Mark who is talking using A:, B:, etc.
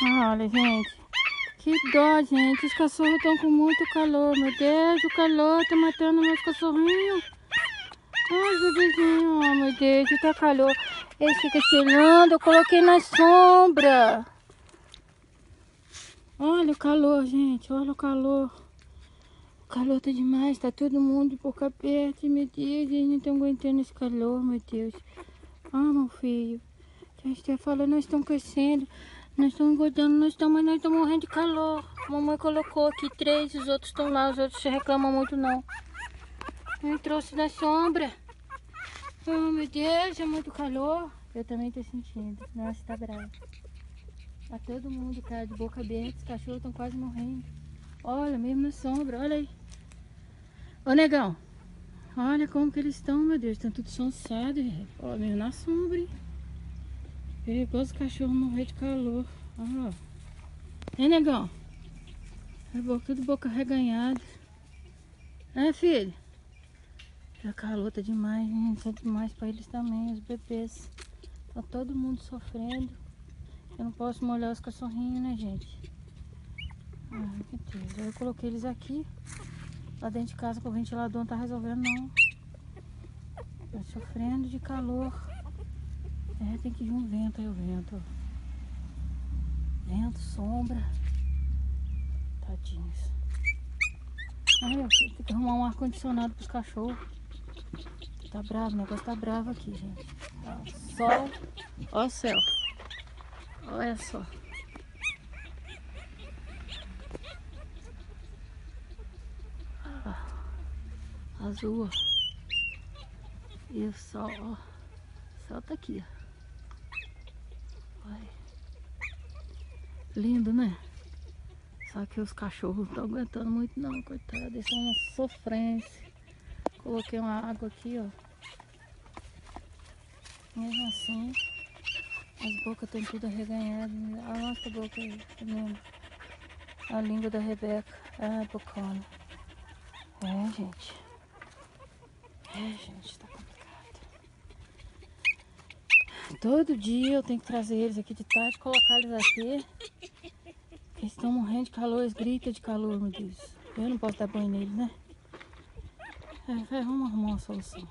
A: Olha, gente. Que dó, gente. Os cachorros estão com muito calor. Meu Deus, o calor tá matando meus cachorrinhos. Ai, bebezinho. Oh, meu Deus, tá calor. Ele fica tirando. Eu coloquei na sombra. Olha o calor, gente. Olha o calor. O calor tá demais. Tá todo mundo de boca aberta. Meu Deus, eles não estão aguentando esse calor, meu Deus. Ah, meu filho. A gente tá falando, nós estamos crescendo. Nós estamos engordando, nós estamos, nós estamos morrendo de calor. Mamãe colocou aqui três, os outros estão lá, os outros se reclamam muito não. Eu trouxe na sombra. Oh meu Deus, é muito calor. Eu também tô sentindo. Nossa, tá bravo. Tá todo mundo tá de boca aberta, os cachorros estão quase morrendo. Olha, mesmo na sombra, olha aí. Ô negão, olha como que eles estão, meu Deus, estão tudo sonsados, Olha, mesmo na sombra, hein? Perigoso cachorro morrer de calor. Olha lá. Hein, negão? É tudo boca reganhada. É, filho? Já calor tá demais, gente. Tá demais pra eles também, os bebês. Tá todo mundo sofrendo. Eu não posso molhar os cachorrinhos, né, gente? Ai, meu Deus. Eu coloquei eles aqui. Lá dentro de casa com o ventilador não tá resolvendo, não. Tá sofrendo de calor. É, tem que vir um vento aí, o vento. Vento, sombra. Tadinhos. Ai, filho, tem que arrumar um ar-condicionado pros cachorros. Tá bravo, o negócio tá bravo aqui, gente. Sol. Ó o céu. Olha só. azul, ó. E o sol, ó. O sol tá aqui, ó. Lindo, né? Só que os cachorros não estão aguentando muito não, coitado. Isso é uma sofrência. Coloquei uma água aqui, ó. Mesmo assim, as bocas estão tudo arreganhadas. A nossa boca aí, tá? A língua da Rebeca. Ah, bocona. É, gente. É, gente, tá Todo dia eu tenho que trazer eles aqui de tarde, colocar eles aqui. Eles estão morrendo de calor, eles gritam de calor, meu Deus. Eu não posso dar banho neles, né? É, vamos arrumar uma solução.